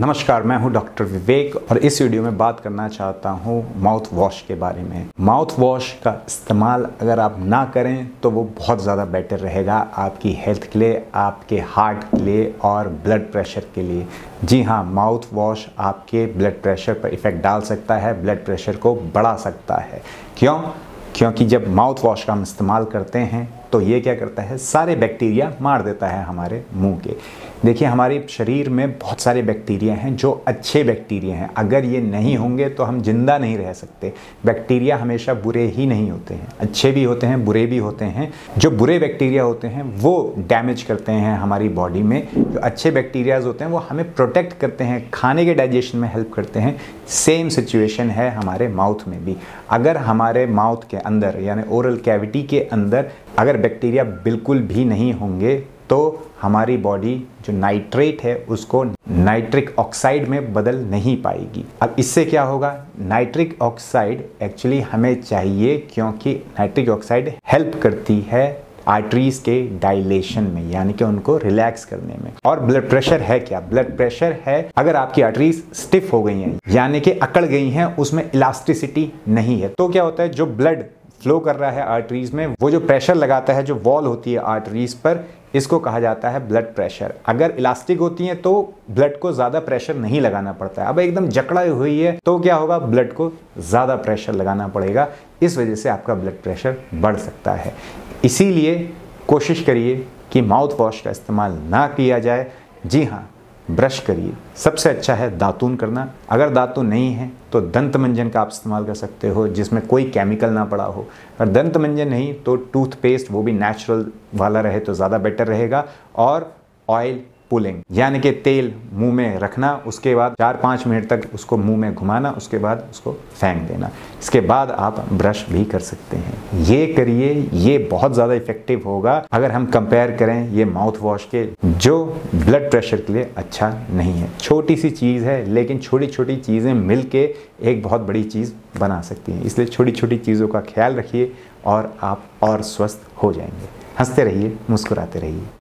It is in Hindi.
नमस्कार, मैं हूँ डॉक्टर विवेक और इस वीडियो में बात करना चाहता हूँ माउथ वॉश के बारे में। माउथ वॉश का इस्तेमाल अगर आप ना करें तो वो बहुत ज़्यादा बेटर रहेगा आपकी हेल्थ के लिए, आपके हार्ट के लिए और ब्लड प्रेशर के लिए। जी हाँ माउथ वॉश आपके ब्लड प्रेशर पर इफ़ेक्ट डाल सकता है ब्लड प्रेशर को बढ़ा सकता है। क्यों? क्योंकि जब माउथ वॉश का हम इस्तेमाल करते हैं तो ये क्या करता है? सारे बैक्टीरिया मार देता है हमारे मुँह के। देखिए, हमारे शरीर में बहुत सारे बैक्टीरिया हैं जो अच्छे बैक्टीरिया हैं। अगर ये नहीं होंगे तो हम ज़िंदा नहीं रह सकते। बैक्टीरिया हमेशा बुरे ही नहीं होते हैं। अच्छे भी होते हैं, बुरे भी होते हैं। जो बुरे बैक्टीरिया होते हैं, वो डैमेज करते हैं हमारी बॉडी में। जो अच्छे बैक्टीरियाज होते हैं, वो हमें प्रोटेक्ट करते हैं, खाने के डाइजेशन में हेल्प करते हैं। सेम सिचुएशन है हमारे माउथ में भी। अगर हमारे माउथ के अंदर, यानी ओरल कैविटी के अंदर, अगर बैक्टीरिया बिल्कुल भी नहीं होंगे तो हमारी बॉडी जो नाइट्रेट है, उसको नाइट्रिक ऑक्साइड में बदल नहीं पाएगी। अब इससे क्या होगा? नाइट्रिक ऑक्साइड एक्चुअली हमें चाहिए क्योंकि नाइट्रिक ऑक्साइड हेल्प करती है आर्टरीज के डायलेशन में, यानी कि उनको रिलैक्स करने में। और ब्लड प्रेशर है क्या? ब्लड प्रेशर है, अगर आपकी आर्टरीज स्टिफ हो गई हैं, यानी कि अकड़ गई हैं, उसमें इलास्टिसिटी नहीं है। तो क्या होता है? जो ब्लड फ्लो कर रहा है आर्टरीज में, वो जो प्रेशर लगाता है, जो वॉल होती है आर्टरीज पर, इसको कहा जाता है ब्लड प्रेशर अगर इलास्टिक होती है तो ब्लड को ज़्यादा प्रेशर नहीं लगाना पड़ता है। अब एकदम जकड़ा हुई है तो क्या होगा? ब्लड को ज़्यादा प्रेशर लगाना पड़ेगा। इस वजह से आपका ब्लड प्रेशर बढ़ सकता है। इसीलिए कोशिश करिए कि माउथ वॉश का इस्तेमाल ना किया जाए। जी हाँ ब्रश करिए। सबसे अच्छा है दातून करना। अगर दातून नहीं है तो दंत मंजन का आप इस्तेमाल कर सकते हो, जिसमें कोई केमिकल ना पड़ा हो। अगर दंत मंजन नहीं तो टूथपेस्ट, वो भी नेचुरल वाला रहे तो ज़्यादा बेटर रहेगा। और ऑयल पुलिंग यानी कि तेल मुँह में रखना, उसके बाद चार पाँच मिनट तक उसको मुँह में घुमाना, उसके बाद उसको फेंक देना। इसके बाद आप ब्रश भी कर सकते हैं। ये करिए, ये बहुत ज़्यादा इफ़ेक्टिव होगा। अगर हम कंपेयर करें ये माउथ वॉश के, जो ब्लड प्रेशर के लिए अच्छा नहीं है। छोटी सी चीज़ है, लेकिन छोटी छोटी चीज़ें मिल के एक बहुत बड़ी चीज़ बना सकती हैं। इसलिए छोटी छोटी चीज़ों का ख्याल रखिए और आप और स्वस्थ हो जाएँगे। हँसते रहिए, मुस्कुराते रहिए।